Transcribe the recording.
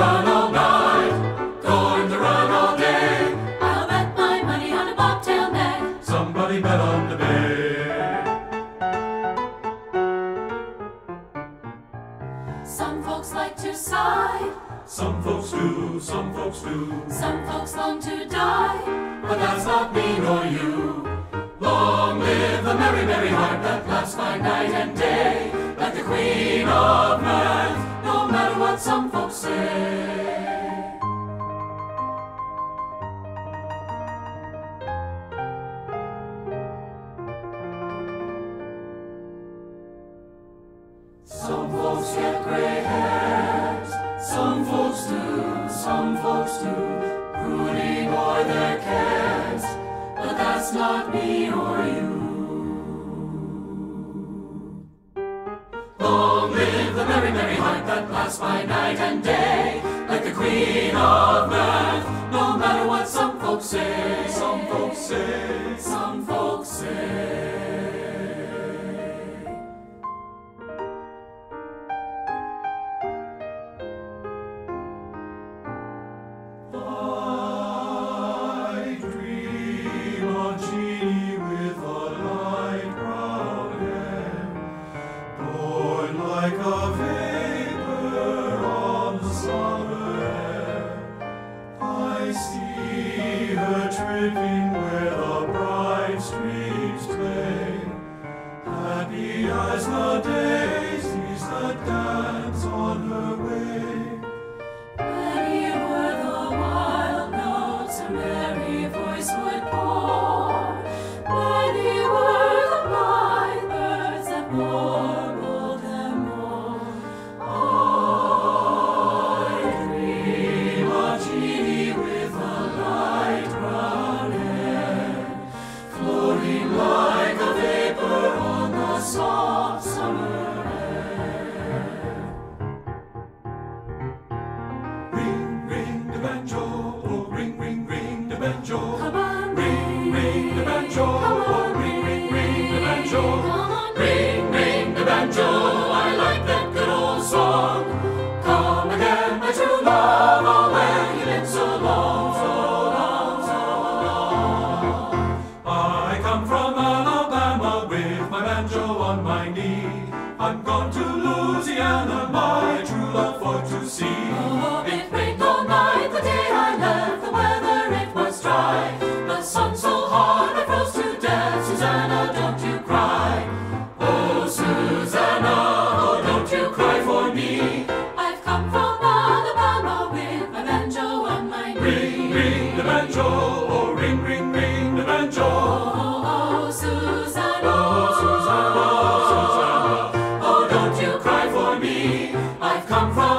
run all night, going to run all day. I'll bet my money on a bobtail neck. Somebody bet on the bay. Some folks like to sigh. Some folks do, some folks do. Some folks long to die, but that's not me nor you. Long live the merry, merry heart that laughs by night and day. Some folks get gray hairs, some folks do, some folks do, brooding o'er their cares, but that's not me or you. Long live the merry, merry heart that lasts by night and day, like the queen of mirth, no matter what some folks say. Some folks say, some folks say. The tripping where our bright banjo. Come on, ring, ring the banjo. Come on, oh, ring, ring, ring the banjo. Come on, ring, ring the banjo. I like that good old song. Come again, my true love. Oh, where you been so long, so long, so long. I come from Alabama with my banjo on my knee. I'm gone to Louisiana. I've come from Alabama with my banjo on my knee. Ring, ring the banjo, oh ring, ring, ring the banjo. Oh, oh, Susanna, oh, Susanna, oh, Susanna, oh, don't you cry for me. I've come from